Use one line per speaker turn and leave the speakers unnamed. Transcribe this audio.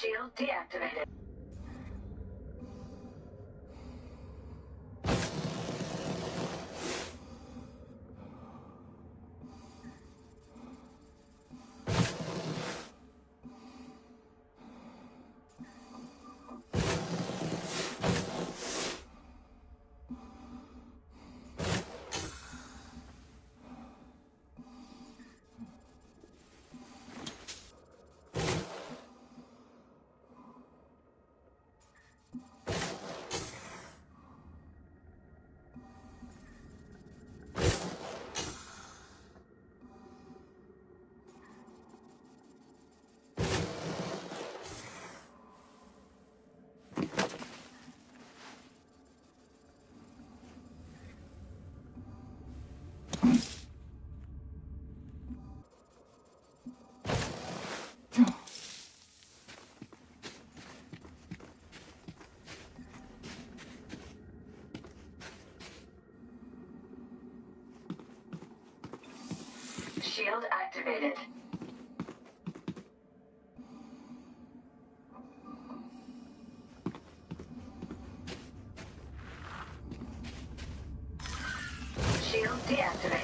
shield deactivated. Shield activated. Shield deactivated.